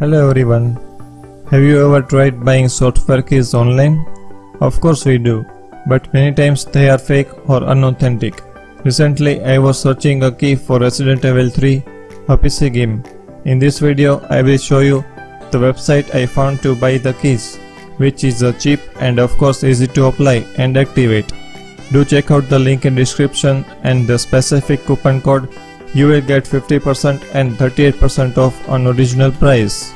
Hello everyone. Have you ever tried buying software keys online? Of course we do, but many times they are fake or unauthentic. Recently I was searching a key for Resident Evil 3, a PC game. In this video I will show you the website I found to buy the keys, which is uh, cheap and of course easy to apply and activate. Do check out the link in description and the specific coupon code you will get 50% and 38% off on original price.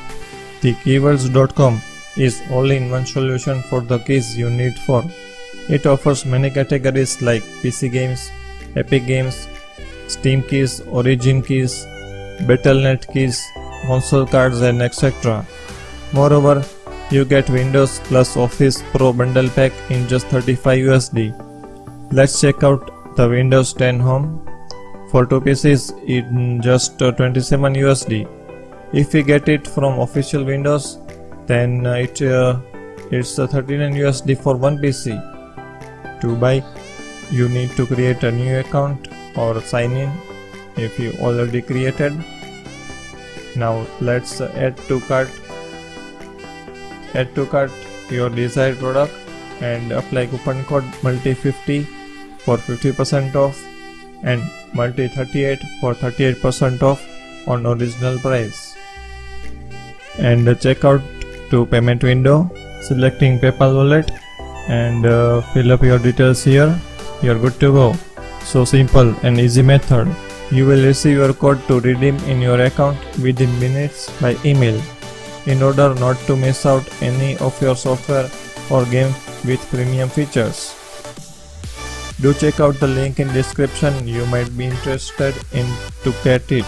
The keysworlds.com is all-in-one solution for the keys you need for. It offers many categories like PC games, Epic Games, Steam keys, Origin keys, Battle.net keys, console cards and etc. Moreover, you get Windows plus Office Pro bundle pack in just 35 USD. Let's check out the Windows 10 Home for two pieces in just uh, 27 USD. If we get it from official Windows, then uh, it uh, it's 39 USD for one PC. To buy, you need to create a new account or sign in if you already created. Now let's add to cart. Add to cart your desired product and apply coupon code multi50 for 50% off and multi 38 for 38% off on original price. And check out to payment window, selecting PayPal wallet and uh, fill up your details here. You're good to go. So simple and easy method. You will receive your code to redeem in your account within minutes by email. In order not to miss out any of your software or game with premium features. Do check out the link in description you might be interested in to get it.